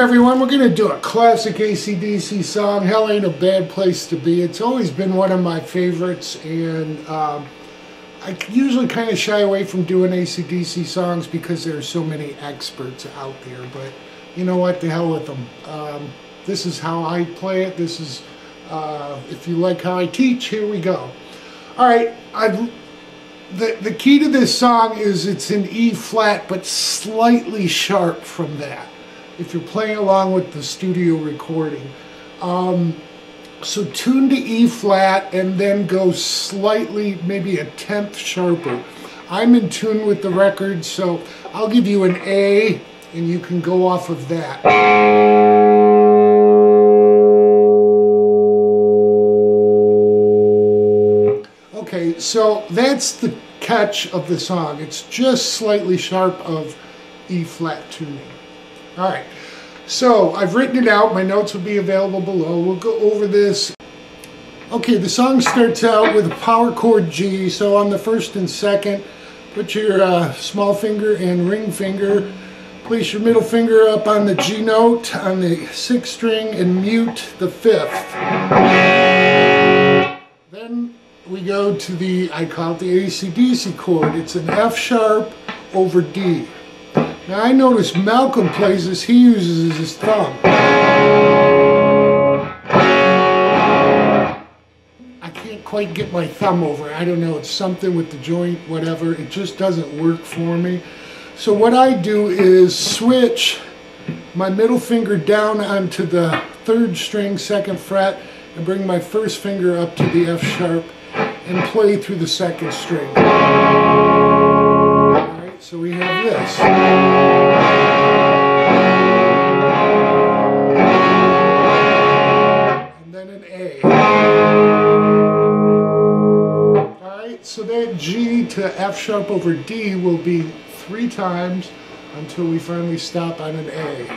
everyone. We're going to do a classic ACDC song, Hell Ain't a Bad Place to Be. It's always been one of my favorites and um, I usually kind of shy away from doing ACDC songs because there are so many experts out there, but you know what, the hell with them. Um, this is how I play it. This is, uh, if you like how I teach, here we go. Alright, I've the, the key to this song is it's in E flat, but slightly sharp from that if you're playing along with the studio recording. Um, so tune to E flat and then go slightly, maybe a tenth sharper. I'm in tune with the record, so I'll give you an A and you can go off of that. Okay, so that's the catch of the song. It's just slightly sharp of E flat tuning. All right, so I've written it out. My notes will be available below. We'll go over this. Okay, the song starts out with a power chord G. So on the first and second, put your uh, small finger and ring finger. Place your middle finger up on the G note on the sixth string and mute the fifth. Then we go to the, I call it the ACDC chord. It's an F sharp over D. Now I notice Malcolm plays this, he uses his thumb. I can't quite get my thumb over. I don't know, it's something with the joint, whatever. It just doesn't work for me. So what I do is switch my middle finger down onto the third string, second fret, and bring my first finger up to the F sharp and play through the second string. So we have this. And then an A. Alright, so that G to F sharp over D will be three times until we finally stop on an A.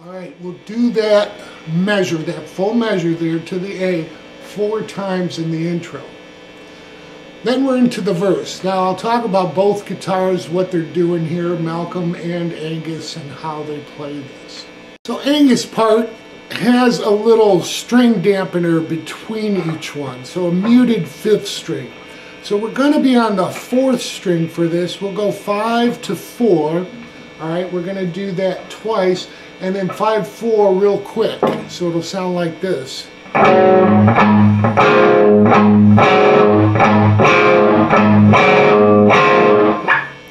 Alright, we'll do that measure, that full measure there to the A four times in the intro. Then we're into the verse. Now I'll talk about both guitars, what they're doing here, Malcolm and Angus, and how they play this. So Angus part has a little string dampener between each one, so a muted fifth string. So we're going to be on the fourth string for this. We'll go five to four. All right, we're going to do that twice, and then five, four real quick. So it'll sound like this.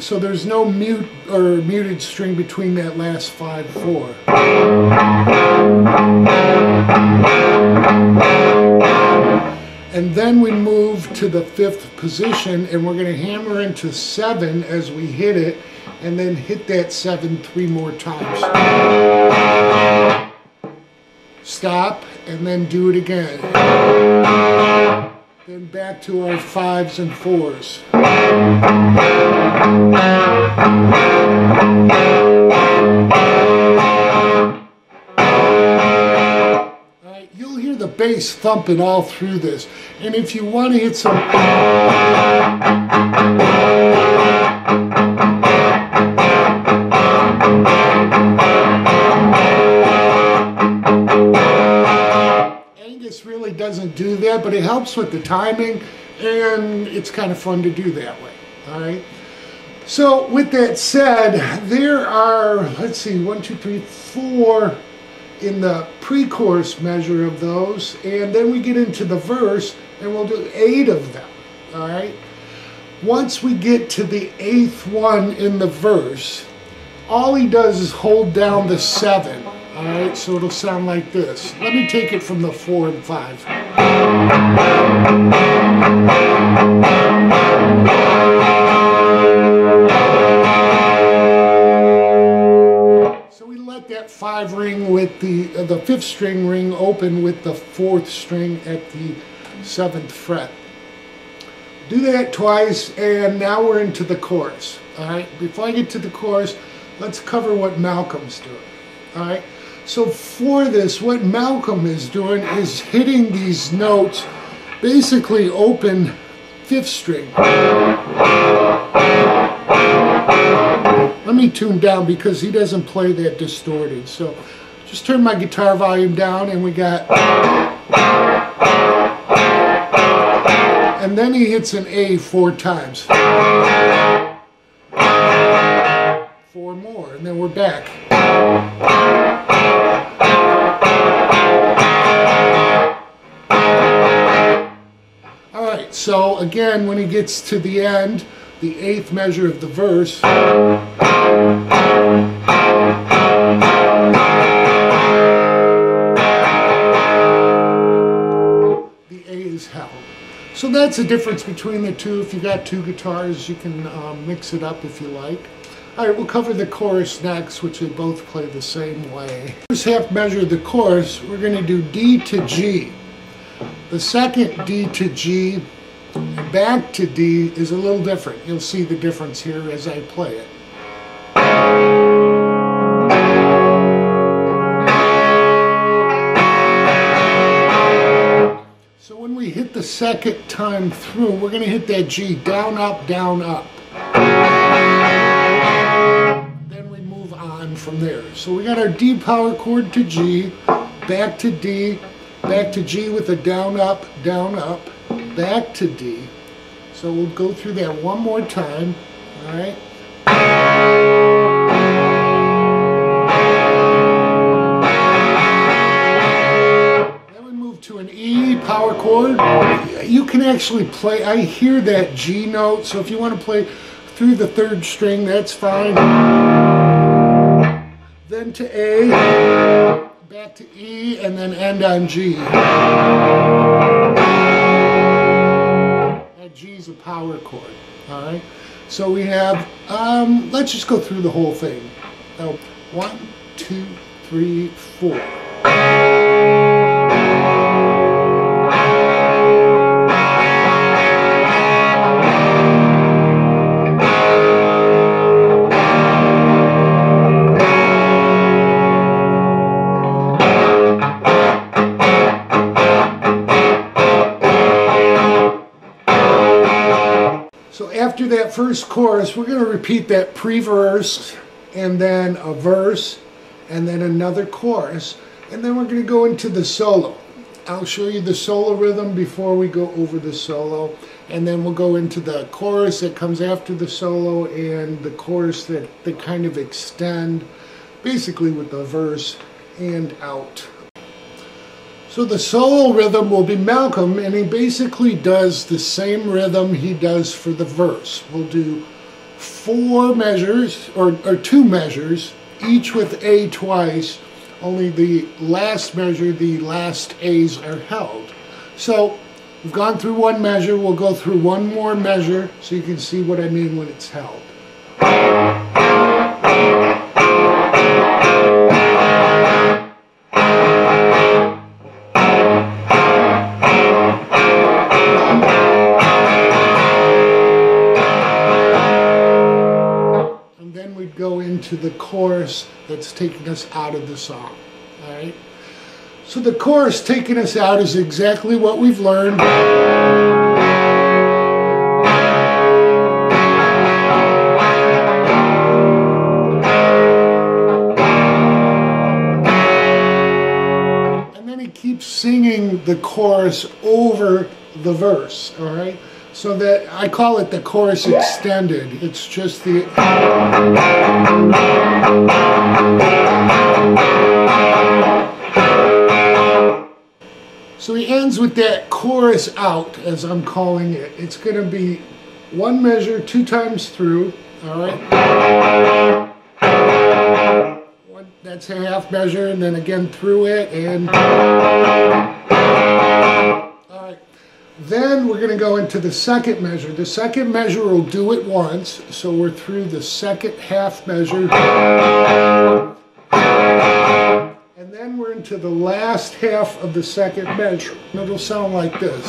So there's no mute or muted string between that last 5-4. And then we move to the fifth position and we're going to hammer into 7 as we hit it and then hit that 7 three more times. Stop and then do it again. Then back to our fives and fours. Bass thumping all through this. And if you want to hit some... Angus really doesn't do that, but it helps with the timing and it's kind of fun to do that way. All right. So with that said, there are, let's see, one, two, three, four in the pre-chorus measure of those. And then we get into the verse and we'll do eight of them. All right. Once we get to the eighth one in the verse, all he does is hold down the seven. All right, so it'll sound like this. Let me take it from the four and five. That five ring with the, uh, the fifth string ring open with the fourth string at the seventh fret. Do that twice, and now we're into the chorus. All right, before I get to the chorus, let's cover what Malcolm's doing. All right. So for this, what Malcolm is doing is hitting these notes basically open fifth string. Me tune down because he doesn't play that distorted. So just turn my guitar volume down and we got... And then he hits an A four times. Four more, and then we're back. Alright, so again, when he gets to the end, the eighth measure of the verse, the A is held. So that's the difference between the two. If you've got two guitars, you can um, mix it up if you like. All right, we'll cover the chorus next, which they both play the same way. First half measure of the chorus, we're going to do D to G. The second D to G back to D is a little different. You'll see the difference here as I play it. So when we hit the second time through, we're going to hit that G down, up, down, up. Then we move on from there. So we got our D power chord to G, back to D, back to G with a down, up, down, up, back to D. So we'll go through that one more time, all right? Then we move to an E power chord. You can actually play, I hear that G note, so if you want to play through the third string, that's fine. Then to A, back to E, and then end on G. That G's a power chord, all right? So we have, um, let's just go through the whole thing. Now, one, two, three, four. That first chorus, we're going to repeat that pre-verse and then a verse and then another chorus. And then we're going to go into the solo. I'll show you the solo rhythm before we go over the solo. And then we'll go into the chorus that comes after the solo and the chorus that, that kind of extend basically with the verse and out. So the solo rhythm will be Malcolm, and he basically does the same rhythm he does for the verse. We'll do four measures, or, or two measures, each with A twice, only the last measure, the last A's are held. So we've gone through one measure, we'll go through one more measure so you can see what I mean when it's held. Into the chorus that's taking us out of the song. All right. So the chorus taking us out is exactly what we've learned. And then he keeps singing the chorus over the verse, all right? So that I call it the chorus extended. It's just the So he ends with that chorus out, as I'm calling it. It's going to be one measure two times through, all right? One, that's a half measure, and then again through it, and... Then we're going to go into the second measure. The second measure will do it once, so we're through the second half measure. And then we're into the last half of the second measure. It'll sound like this.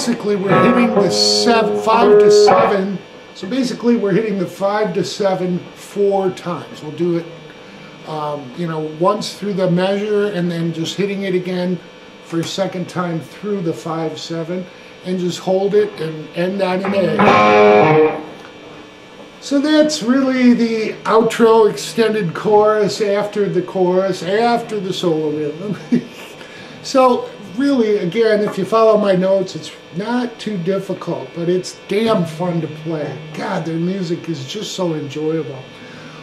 Basically we're hitting the seven, five to seven. So basically we're hitting the five to seven four times. We'll do it, um, you know, once through the measure and then just hitting it again for a second time through the five seven and just hold it and end on an A. So that's really the outro extended chorus after the chorus, after the solo rhythm. so really, again, if you follow my notes, it's not too difficult, but it's damn fun to play. God, their music is just so enjoyable.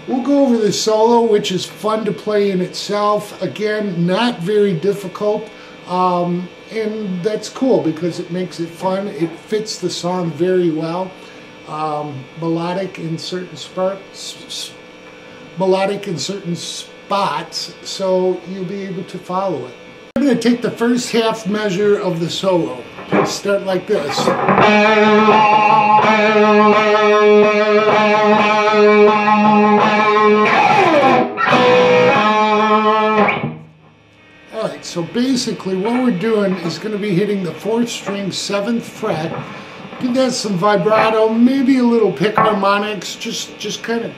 We'll go over the solo, which is fun to play in itself. Again, not very difficult. Um, and that's cool because it makes it fun. It fits the song very well. Um, melodic in certain spots, melodic in certain spots, so you'll be able to follow it. Going to take the first half measure of the solo. Start like this. Alright, so basically what we're doing is going to be hitting the 4th string, 7th fret. Give that some vibrato, maybe a little pick harmonics, just, just kind of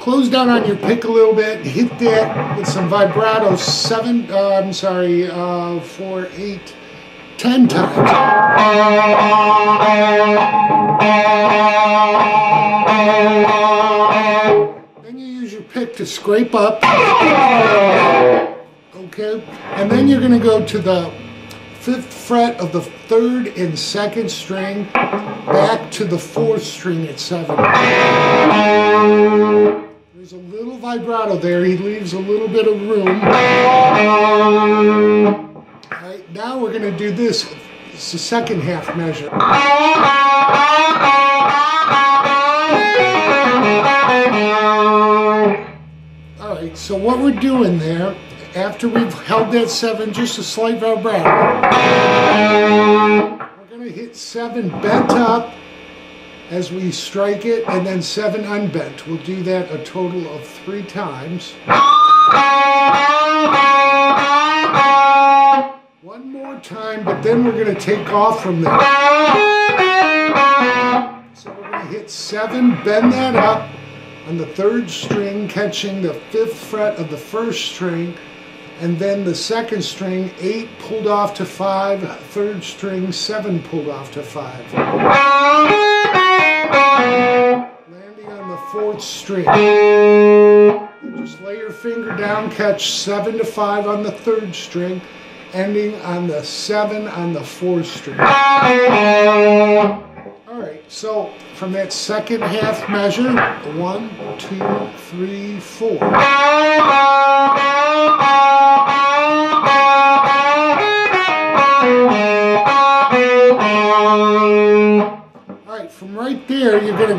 close down on your pick a little bit, hit that with some vibrato, seven, uh, I'm sorry, uh, four, eight, ten times. Then you use your pick to scrape up. Okay, and then you're going to go to the fifth fret of the third and second string back to the fourth string at seven. There's a little vibrato there. He leaves a little bit of room. All right, now we're going to do this. It's the second half measure. All right, so what we're doing there after we've held that seven, just a slight vibrato. We're going to hit seven bent up as we strike it, and then seven unbent. We'll do that a total of three times. One more time, but then we're going to take off from there. So we're going to hit seven, bend that up on the third string, catching the fifth fret of the first string, and then the second string, eight pulled off to five, third string, seven pulled off to five. Landing on the fourth string. just lay your finger down, catch seven to five on the third string, ending on the seven on the fourth string. All right, so from that second half measure, one, two, three, four.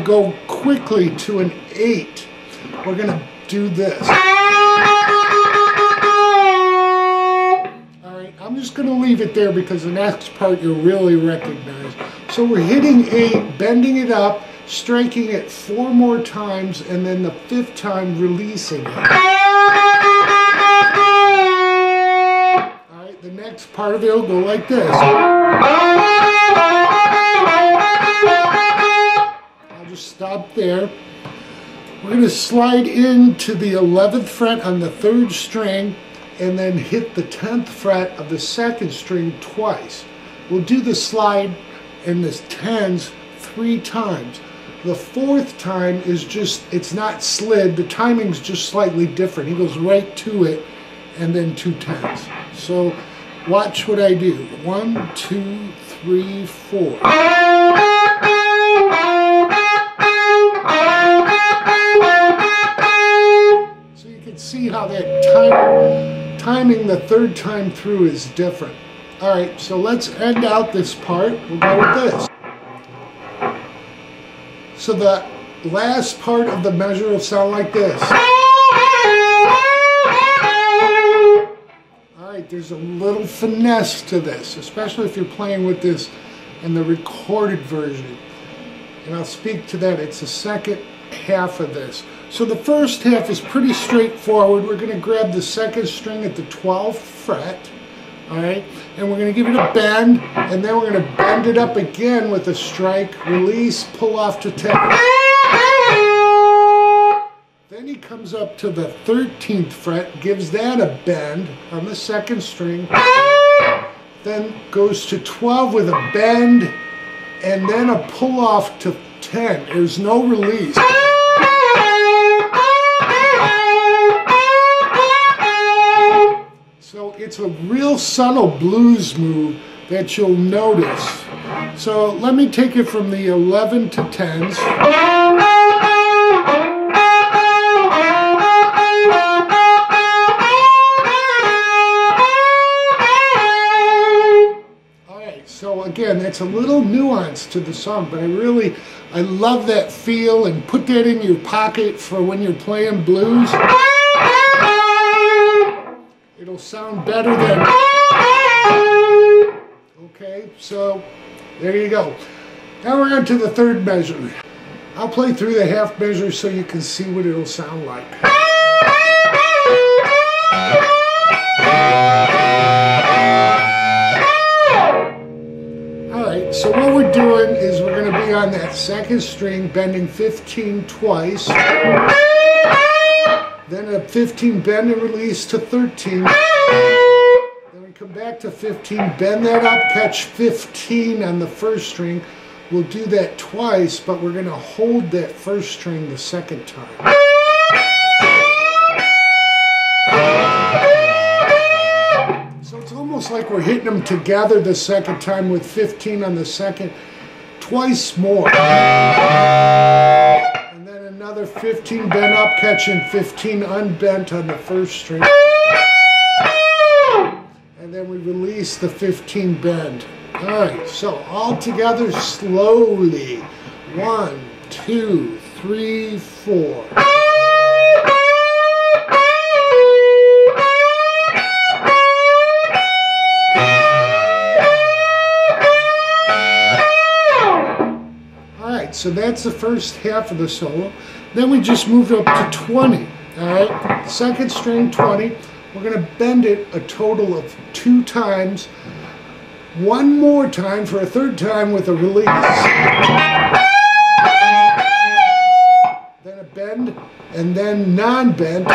Go quickly to an 8. We're going to do this. Alright, I'm just going to leave it there because the next part you'll really recognize. So we're hitting 8, bending it up, striking it four more times, and then the fifth time releasing it. The next part of it will go like this. Stop there. We're going to slide into the 11th fret on the third string and then hit the 10th fret of the second string twice. We'll do the slide in the 10s three times. The fourth time is just, it's not slid, the timing's just slightly different. He goes right to it and then two tens. So watch what I do. One, two, three, four. See how that time, timing the third time through is different. All right, so let's end out this part. We'll go with this. So the last part of the measure will sound like this. All right, there's a little finesse to this, especially if you're playing with this in the recorded version. And I'll speak to that. It's the second half of this. So the first half is pretty straightforward. We're going to grab the second string at the 12th fret. all right? And we're gonna give it a bend, and then we're gonna bend it up again with a strike, release, pull off to 10. Then he comes up to the 13th fret, gives that a bend on the second string, then goes to 12 with a bend, and then a pull off to 10. There's no release. So it's a real subtle blues move that you'll notice. So let me take it from the 11 to 10s. So again, that's a little nuance to the song, but I really, I love that feel and put that in your pocket for when you're playing blues. Sound better than, okay, so there you go. Now we're on to the third measure. I'll play through the half measure so you can see what it'll sound like. Alright, so what we're doing is we're going to be on that second string, bending 15 twice. Then a 15 bend and release to 13. Then we come back to 15, bend that up, catch 15 on the first string. We'll do that twice, but we're going to hold that first string the second time. So it's almost like we're hitting them together the second time with 15 on the second, twice more. Another 15 bent up, catching 15 unbent on the first string. And then we release the 15 bend. All right, so all together slowly. One, two, three, four. So that's the first half of the solo. Then we just moved up to 20, all right? Second string 20. We're gonna bend it a total of two times. One more time for a third time with a release. Then a bend, and then non-bent,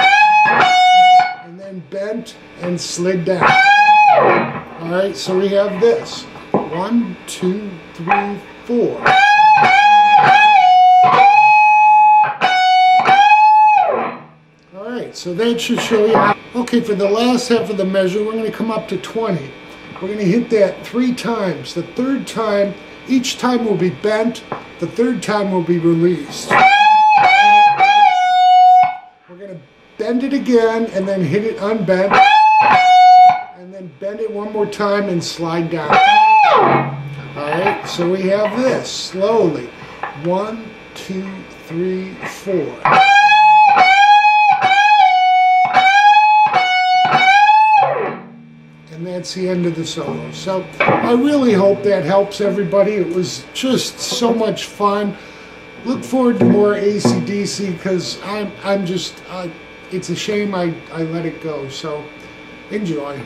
and then bent and slid down. All right, so we have this. One, two, three, four. So that should show you. Okay, for the last half of the measure, we're going to come up to 20. We're going to hit that three times. The third time, each time will be bent. The third time will be released. We're going to bend it again and then hit it unbent. And then bend it one more time and slide down. Alright, so we have this slowly. One, two, three, four. That's the end of the solo. So I really hope that helps everybody. It was just so much fun. Look forward to more ACDC because I'm, I'm just, uh, it's a shame I, I let it go. So enjoy.